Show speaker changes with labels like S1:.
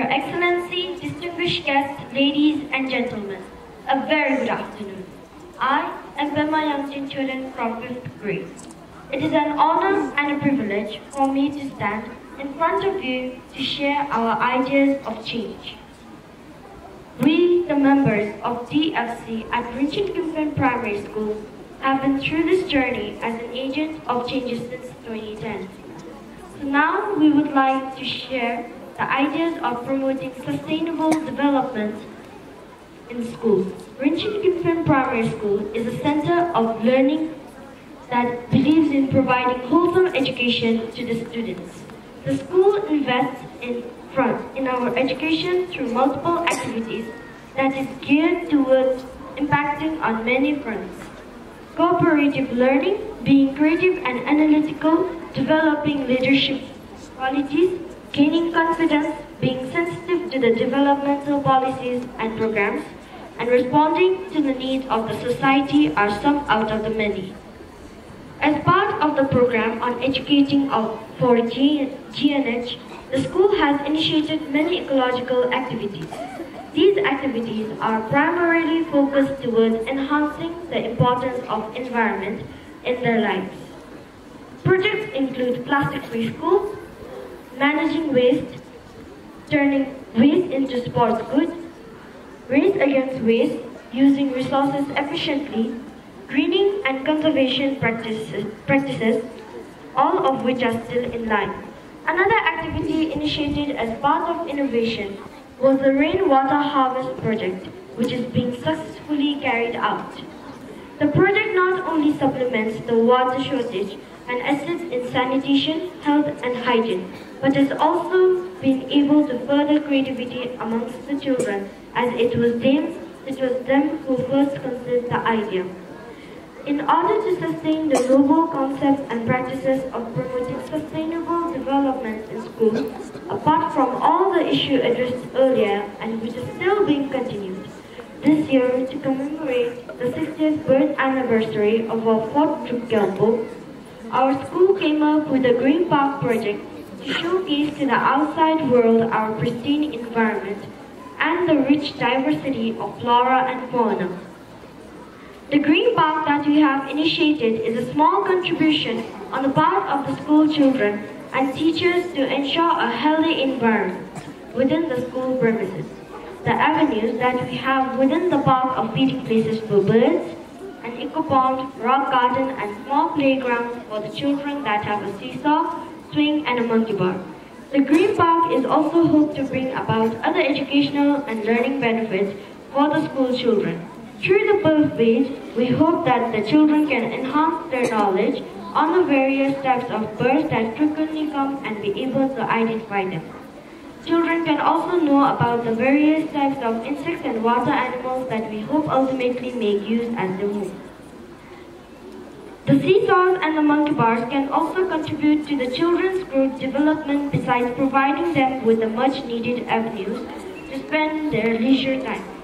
S1: Your Excellency, distinguished guests, ladies and gentlemen, a very good afternoon. I am Belma Youngjin Churin from 5th grade. It is an honor and a privilege for me to stand in front of you to share our ideas of change. We, the members of DFC at Vincent Gimpen Primary School, have been through this journey as an agent of changes since 2010. So now we would like to share the ideas of promoting sustainable development in schools. Gimpen Primary School is a center of learning that believes in providing wholesome education to the students. The school invests in front in our education through multiple activities that is geared towards impacting on many fronts. Cooperative learning, being creative and analytical, developing leadership qualities, gaining confidence, being sensitive to the developmental policies and programs, and responding to the needs of the society are some out of the many. As part of the program on educating for GNH, the school has initiated many ecological activities. These activities are primarily focused towards enhancing the importance of environment in their lives. Projects include plastic-free schools, managing waste, turning waste into sports goods, race against waste, using resources efficiently, greening and conservation practices, practices, all of which are still in line. Another activity initiated as part of innovation was the rainwater harvest project, which is being successfully carried out. The project not only supplements the water shortage and assists in sanitation, health and hygiene, but has also been able to further creativity amongst the children as it was them, it was them who first conceived the idea. In order to sustain the noble concepts and practices of promoting sustainable development in schools, apart from all the issues addressed earlier and which is still being continued, this year to commemorate the 60th birth anniversary of our Druk Gyalpo, our school came up with a Green Park project to showcase to the outside world our pristine environment and the rich diversity of flora and fauna. The Green Park that we have initiated is a small contribution on the part of the school children and teachers to ensure a healthy environment within the school premises. The avenues that we have within the park are feeding places for birds, an eco pond, rock garden and small playground for the children that have a seesaw, swing and a monkey bar. The Green Park is also hoped to bring about other educational and learning benefits for the school children. Through the birth page, we hope that the children can enhance their knowledge on the various types of birds that frequently come and be able to identify them. Children can also know about the various types of insects and water animals that we hope ultimately make use as they move. The seesaws and the monkey bars can also contribute to the children's growth development besides providing them with the much needed avenues to spend their leisure time.